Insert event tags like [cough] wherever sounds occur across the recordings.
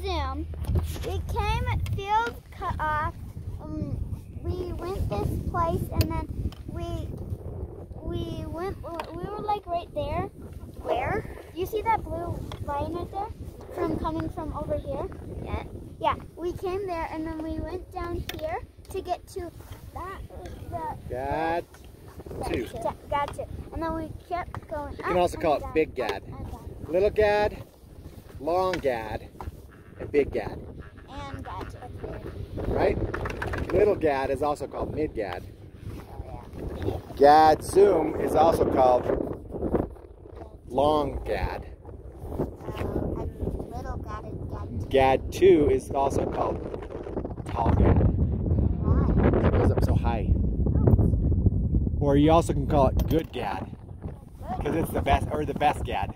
Zoom. We came at field cut off. Um, we went this place and then we we went. We were like right there. Where? You see that blue line right there? From coming from over here? Yeah. Yeah. We came there and then we went down here to get to that. The, Gad. Two. Gotcha. Gotcha. And then we kept going. You can also call it Big Gad. Little Gad, Long Gad, and Big Gad, And gotcha. right? Little Gad is also called Mid Gad. Oh, gad Zoom is also called Long Gad. Uh, little gad is gad. Gad 2 is also called Tall Gad. It goes up so high. Oh. Or you also can call it Good Gad. Because it's the best, or the best Gad.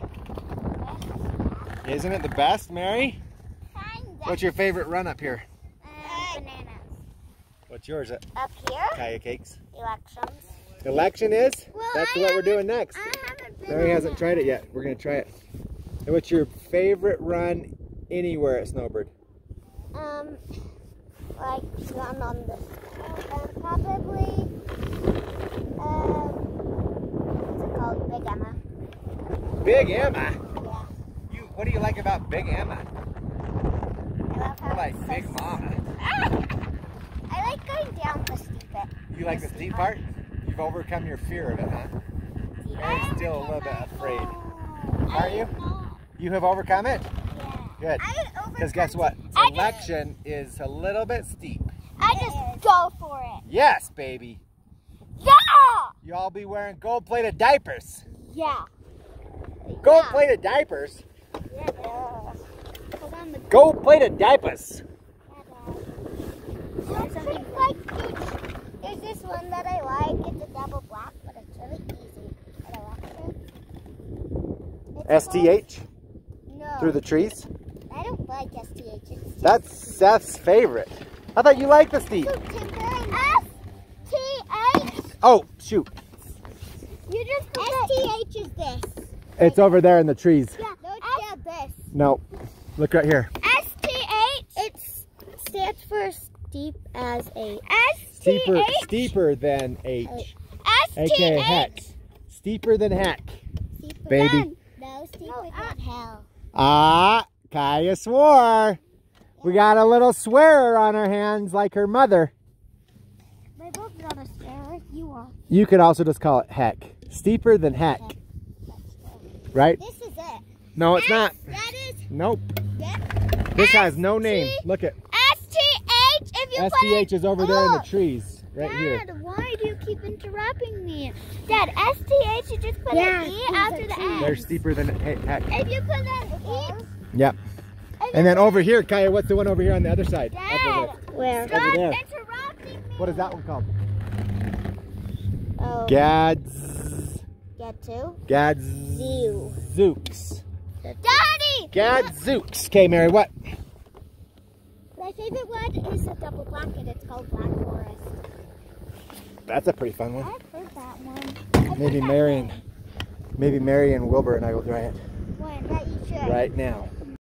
Isn't it the best, Mary? What's your favorite run up here? Uh, bananas. What's yours at Up here, Kaya Cakes? elections. Election is? Well, That's I what we're doing next. I haven't Mary hasn't tried it yet. We're going to try it. And what's your favorite run anywhere at Snowbird? Um, like run on this. Um, probably. Um, what's it called? Big Emma. Big Emma. Yeah. You, what do you like about Big Emma? I love how I like so Big Mama. [laughs] I like going down the steep bit. You like the steep part? You've overcome your fear of it, huh? Mary's still a little bit afraid. Are you? You have overcome it? Good. Because guess what? Election is a little bit steep. I just go for it. Yes, baby. Yeah! You all be wearing gold-plated diapers. Yeah. Gold-plated diapers? Yeah. Hold play the diapers. Like there's this one that I like. It's a double black, but it's really easy. At election. It's STH called- No. through the trees. I don't like STH. It's That's Seth's favorite. I thought you liked the steep. STH. Oh, shoot. You just STH is this. It's over there in the trees. Yeah. No, it's yeah, this. No. Look right here. STH. It stands for steep as a. Steeper, STH. steeper than H. AKA heck. Steeper than heck. Steeper Baby. than- No, steeper than hell. Ah, Kaya swore. We got a little swearer on our hands like her mother. My book's not a swear. You are. You could also just call it heck. Steeper than heck. Right? This is it. No, it's not. That is. Nope. That. This has no name. Look at STH. If you put it. STH is over there in the Oh, trees. Right here. Dad, why do you keep interrupting me? Dad, STH, you just put Yeah, an E after the trees. S. They're steeper than he- heck. If you put an E. Yep. And then over here, Kaya, what's the one over here on the other side? Dad, Where? stop Over there. interrupting me. What is that one called? Oh, Gads. get to. Gadzooks. Daddy! Gadzooks. Okay, Mary, what? My favorite one is a double black and it's called Black Forest. That's a pretty fun one. I've heard that one. I've Maybe heard that Mary and maybe Marion Wilbur and I will try it One that you should. right now.